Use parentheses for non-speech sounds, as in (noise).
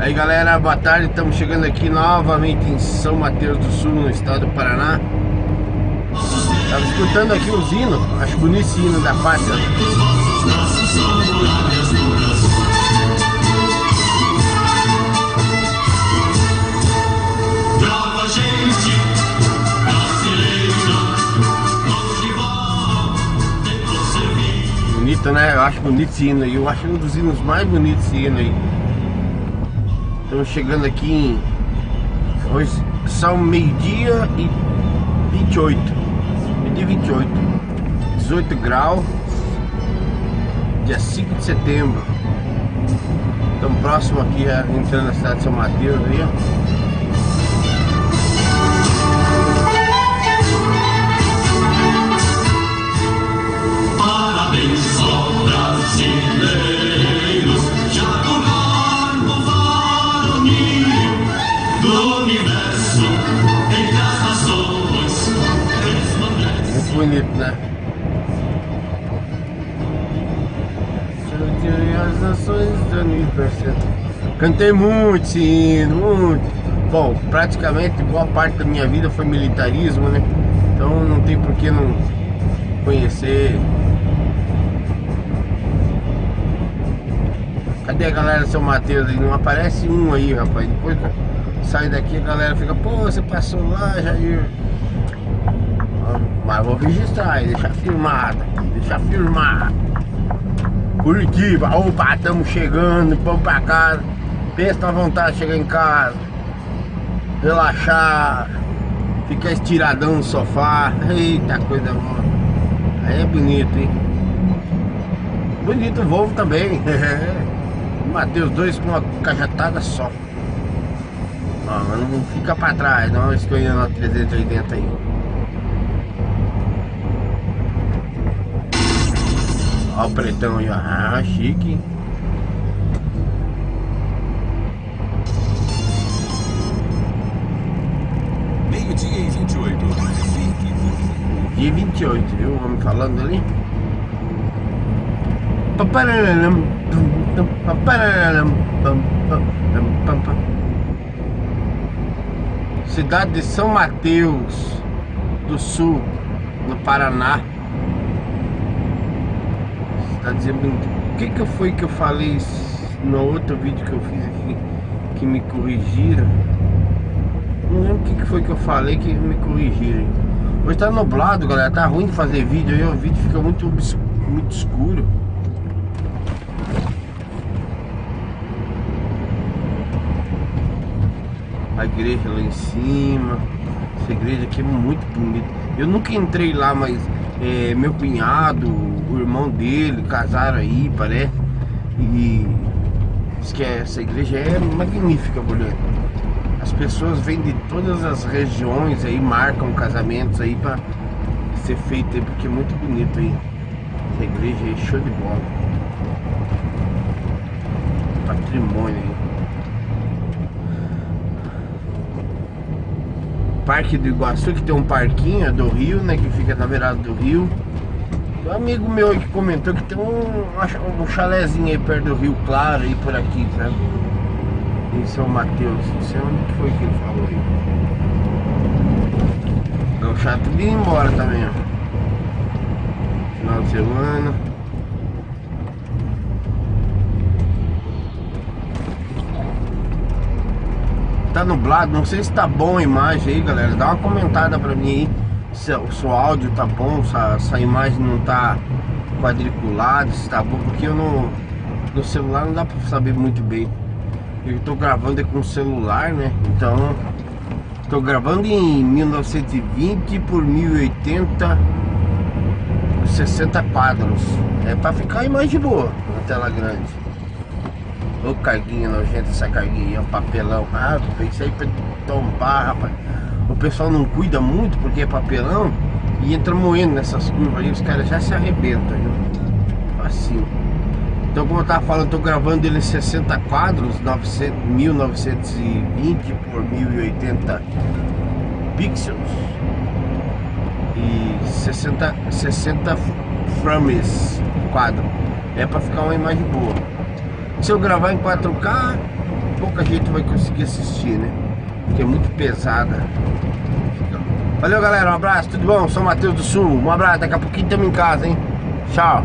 Aí galera, boa tarde, estamos chegando aqui novamente em São Mateus do Sul, no estado do Paraná Tava escutando aqui o hino, acho bonito esse hino da pátria Bonito, né? Eu acho bonito esse hino aí. Eu acho um dos hinos mais bonitos esse hino aí. Estamos chegando aqui em. Hoje são meio-dia e 28. Meio-dia 28. 18 graus. Dia 5 de setembro. Estamos próximo aqui, entrando na cidade de São Mateus aí, ó. Bonito, né? As nações do universo. Cantei muito hino, muito. Bom, praticamente boa parte da minha vida foi militarismo, né? Então não tem por que não conhecer Cadê a galera São Mateus? Não aparece um aí, rapaz. Depois sai daqui a galera fica, pô, você passou lá, Jair. Mas vou registrar aí, deixar filmado, deixar filmado. Curitiba, opa, estamos chegando, vamos pra casa. Pensa na vontade de chegar em casa, relaxar, ficar estiradão no sofá. Eita, coisa boa. Aí é bonito, hein? Bonito o Volvo também. (laughs) Mateus dois com uma cajetada só. Não, não fica pra trás, não estou indo na 380 aí. O pretão aí, ó. Ah, chique. Meio-dia e 28. Dia 28, viu o homem falando ali? Cidade de São Mateus do Sul, no Paraná. Cidadezinha bonita. O que, que foi que eu falei no outro vídeo que eu fiz aqui que me corrigiram? Não lembro o que, que foi que eu falei que me corrigiram. Hoje tá nublado, galera. Tá ruim de fazer vídeo aí. O vídeo fica muito, muito escuro. a igreja lá em cima. Essa igreja aqui é muito bonita. Eu nunca entrei lá, mas é, meu cunhado, o irmão dele, casaram aí, parece. E diz que essa igreja é magnífica, bonita. As pessoas vêm de todas as regiões aí, marcam casamentos aí pra ser feito aí, porque é muito bonito aí. Essa igreja aí, show de bola. Patrimônio aí. Parque do Iguaçu, que tem um parquinho do Rio, né? Que fica na beirada do rio. Um amigo meu que comentou que tem um, um chalézinho aí perto do Rio Claro aí por aqui, sabe? Em São Mateus. Não sei onde que foi que ele falou aí. Não, chato de ir embora também, ó. Final de semana. tá nublado, não sei se tá bom a imagem aí, galera. Dá uma comentada pra mim aí se o seu áudio tá bom, se a, se a imagem não tá quadriculada, se tá bom, porque eu não. No celular não dá pra saber muito bem. Eu tô gravando com o celular, né? Então. Tô gravando em 1920 por 1080 60 quadros. É pra ficar a imagem boa na tela grande. Ô carguinha nojenta, essa carguinha é um papelão. Ah, isso aí pra tombar, rapaz. O pessoal não cuida muito porque é papelão e entra moendo nessas curvas aí, os caras já se arrebentam, viu? Assim. Então como eu tava falando, tô gravando ele em 60 quadros, 900, 1920 por 1080 pixels e 60, 60 frames quadro. É para ficar uma imagem boa. Se eu gravar em 4K, pouca gente vai conseguir assistir, né? Porque é muito pesada. Valeu, galera. Um abraço, tudo bom? Sou Matheus do Sul. Um abraço. Daqui a pouquinho estamos em casa, hein? Tchau.